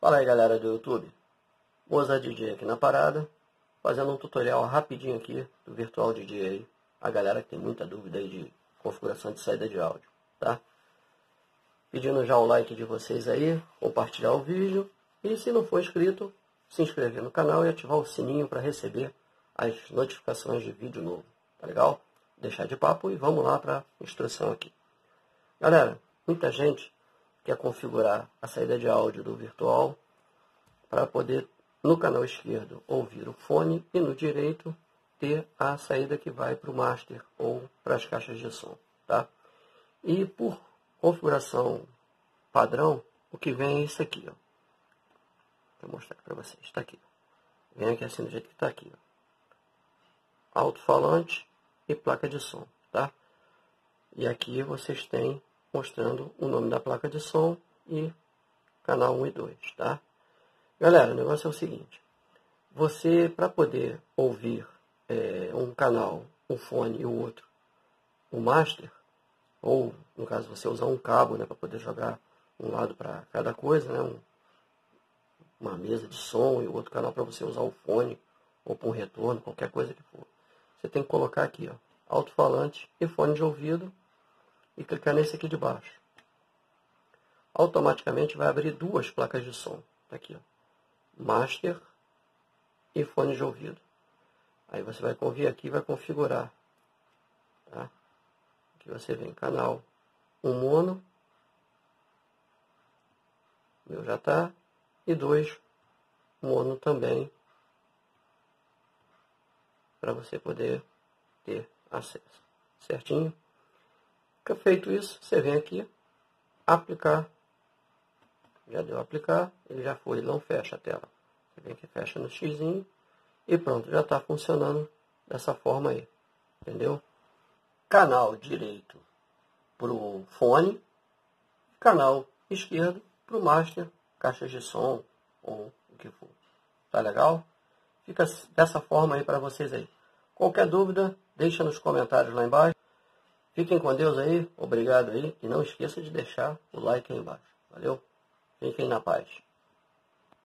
Fala aí galera do YouTube, Moza DJ aqui na parada, fazendo um tutorial rapidinho aqui do Virtual DJ aí, a galera que tem muita dúvida aí de configuração de saída de áudio, tá? Pedindo já o like de vocês aí, compartilhar o vídeo e se não for inscrito, se inscrever no canal e ativar o sininho para receber as notificações de vídeo novo, tá legal? Deixar de papo e vamos lá para a instrução aqui. Galera, muita gente quer configurar a saída de áudio do virtual para poder no canal esquerdo ouvir o fone e no direito ter a saída que vai para o master ou para as caixas de som, tá? E por configuração padrão, o que vem é isso aqui, ó. Vou mostrar para vocês, está aqui. Vem aqui assim do jeito que está aqui. Alto-falante e placa de som, tá? E aqui vocês têm mostrando o nome da placa de som e canal 1 e 2, tá? Galera, o negócio é o seguinte. Você, para poder ouvir é, um canal, um fone e o outro, o master, ou, no caso, você usar um cabo né, para poder jogar um lado para cada coisa, né, um, uma mesa de som e o outro canal para você usar o fone ou para um retorno, qualquer coisa que for. Você tem que colocar aqui, ó, alto-falante e fone de ouvido e clicar nesse aqui de baixo. Automaticamente vai abrir duas placas de som. Tá aqui, ó. Master e fone de ouvido. Aí você vai vir aqui e vai configurar. Tá? Aqui você vem canal 1 um mono. Meu já tá. E dois mono também. Para você poder ter acesso. Certinho? Feito isso, você vem aqui, aplicar. Já deu aplicar, ele já foi, ele não fecha a tela. Você vem aqui, fecha no X e pronto, já está funcionando dessa forma aí. Entendeu? Canal direito para o fone, canal esquerdo para o master, caixas de som ou o que for. Tá legal? Fica dessa forma aí para vocês aí. Qualquer dúvida, deixa nos comentários lá embaixo. Fiquem com Deus aí, obrigado aí, e não esqueça de deixar o like aí embaixo. Valeu? Fiquem na paz.